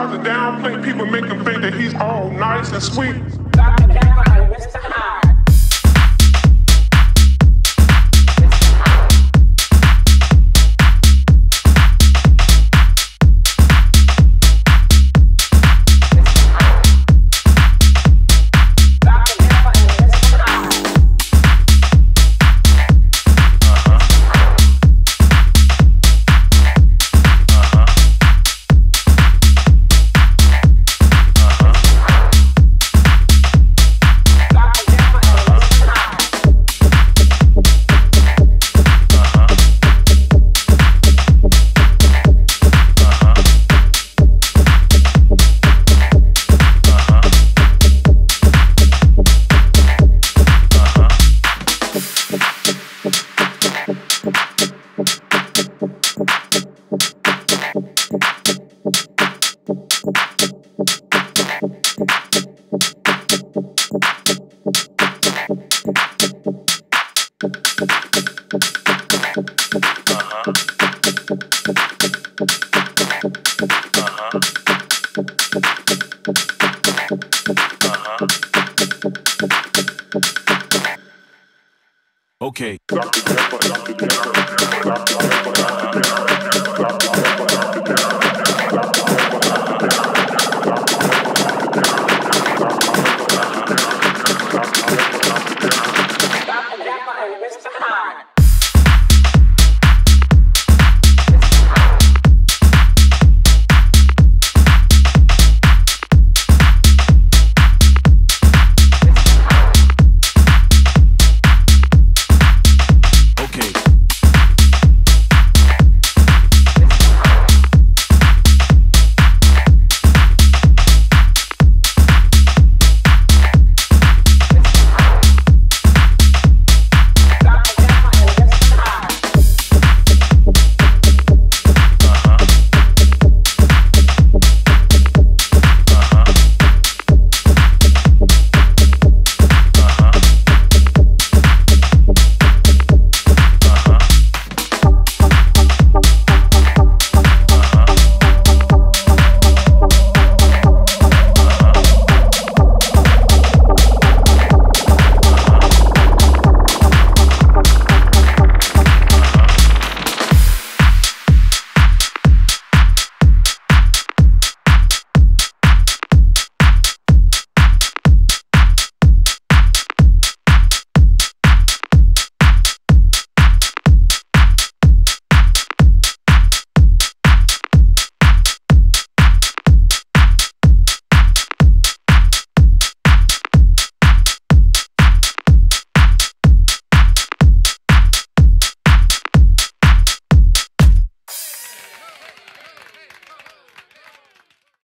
tries to downplay people, make them think that he's all nice and sweet. Okay.